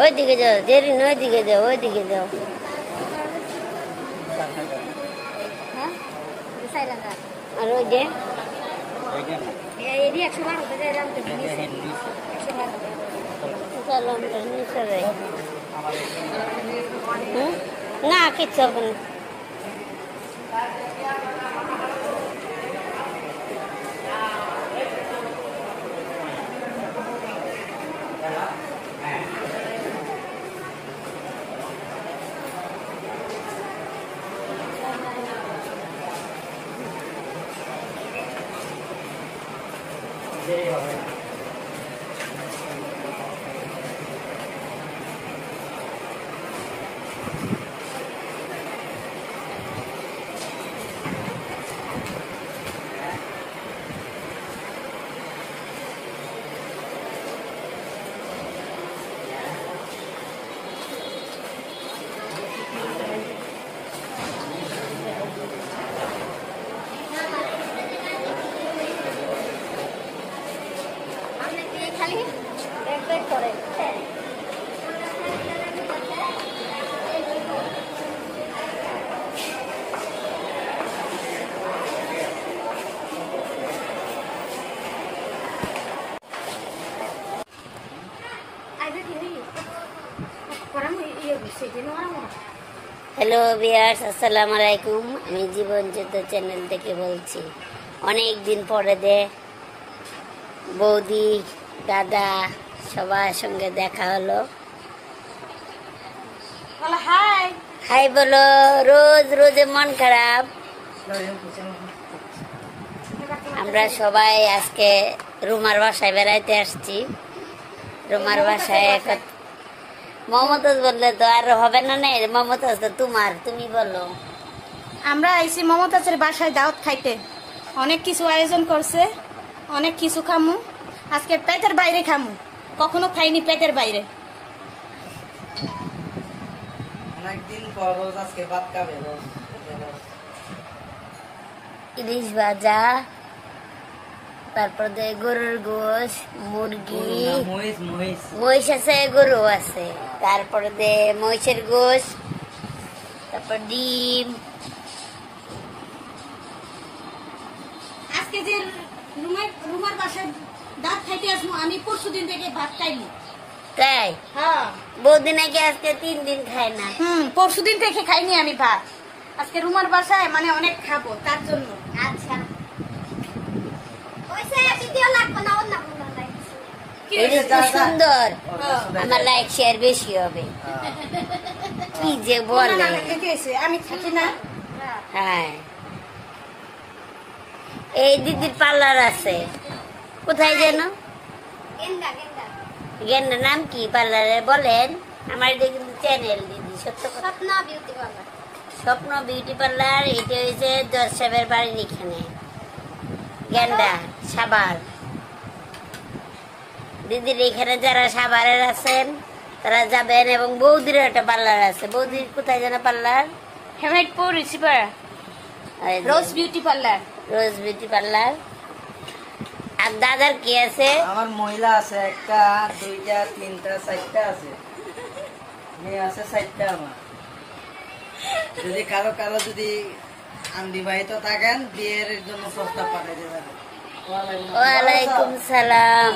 ಓದಿಗೆ ಜಾವ ದೇರಿನ ಓದಿಗೆ ಜಾವ ಓದಿಗೆ ಜಾವ ಅರೋಜೆ ఇది ఎక్స్ బార్ ఉంటుంది ఎక్స్ బార్ చాలా ఉంటుంది సరే నాకు ఇచ్చాను Yeah. はい。খালি করে। করাম ইয়ে হ্যালো বিয়ার্স আসসালামু আলাইকুম। আমি জীবন যুদ্ধ চ্যানেল থেকে বলছি অনেক দিন পরে দে, বৌদি দাদা সবার সঙ্গে দেখা হলো। হাই। হাই বলো রোজ রোজে মন খারাপ। আমরা সবাই আজকে রুমার বাসায় বেড়াইতে আসছি। রুমার বাসায় মমতাজ বললে তো আর হবে না না? মমতাজ তো তোমার তুমি বলো। আমরা আইসি মমতাজের বাসায় দাওয়াত খাইতে। অনেক কিছু আয়োজন করছে অনেক কিছু খামু। আজকে পেটের বাইরে খামু। কখনো খাইনি পেটের বাইরে। অনেকদিন পর রোজ আজকে ভাত খাবে ইলিশ ভাজা তারপর গরুর গোশ মুরগি। মহিষ মহিষ। মহিষ আছে গরু আছে। তারপরে দে মহিষের গোশ তারপর ডিম। আজকে যে রুমের রুমার বাসায় দাঁত খাইতে আসব আমি পরশু দিন থেকে ভাত খাইনি। তাই? হ্যাঁ। বৌদি নাকি আজকে তিন দিন খায় না। হুম পরশু দিন থেকে খাইনি আমি ভাত। আজকে রুমার বাসায় মানে অনেক খাব তার জন্য। আচ্ছা। সুন্দর। আমার লাইক শেয়ার বেশি হবে। কি যে বলে? আমি থাকি না। হ্যাঁ। এই দিদির পার্লার আছে। কোথায় যেন? গেন্ডার নাম কি? পার্লারে বলেন। আমার এটা কিন্তু চ্যানেল দিদি সত্য Swapna beauty parlour Swapna beauty parlour এটা হয়েছে সাহেবের বাড়ির এখানে। গেন্ডা সাবার দিদির এখানে যারা সাভারের আছেন তারা যাবেন এবং বৌদির একটা পার্লার আছে। বৌদির কোথায় যেন parlour Hemaitpur receiver rose beauty parlour rose beauty parlour আর দাদার কি আছে? আমার মহিলা আছে একটা দুইটা তিনটা চারটা আছে। মেয়ে আছে চারটা আমার। যদি কারও কারও যদি আনবিবাহিত থাকেন বিয়ের জন্য প্রস্তাব পাঠিয়ে দেবেন। ওয়ালাইকুম সালাম।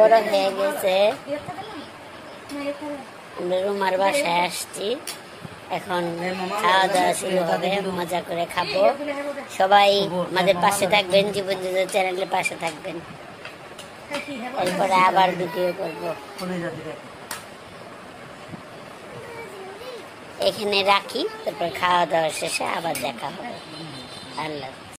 বড় হয়ে গেছে। রুমার বাসায় আসছি। এখন খাওয়া দাওয়া শুরু হবে, মজা করে খাব। সবাই আমাদের পাশে থাকবেন জীবন চ্যানেলের পাশে থাকবেন। এরপরে আবার ভিডিও করব। এখানে রাখি, তারপর খাওয়া দাওয়া শেষে আবার দেখা হবে। আল্লাহ